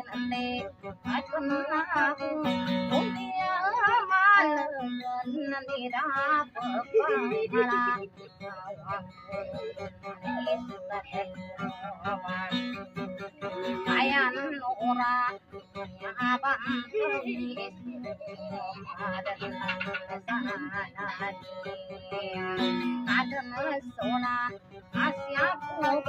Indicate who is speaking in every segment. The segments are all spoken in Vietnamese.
Speaker 1: من أني أتمناه قلبي أمال أنني لا فقال عيان نورا يا بنتي عدم السنة عسيا فوق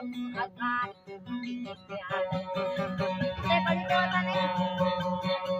Speaker 1: At-at. Step on the door,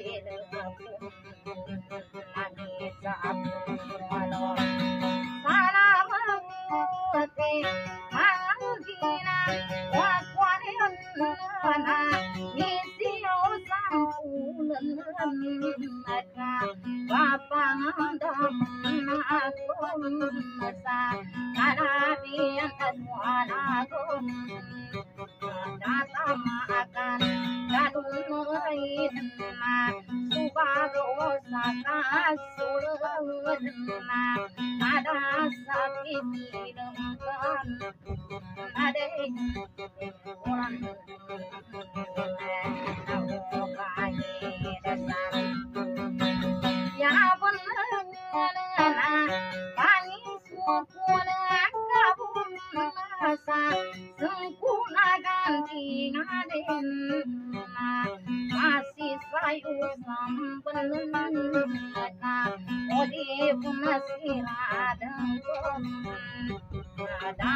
Speaker 1: sa kanabiyan kadmuanakum Kasama akan kanunurin na Subaro sa kasulod na Kada sa pitilong kan Nade Nade casa, sunt cu la gandina de mână, Masi s-ai urmă-mpânta, wang divă măsila dă-ncă, Da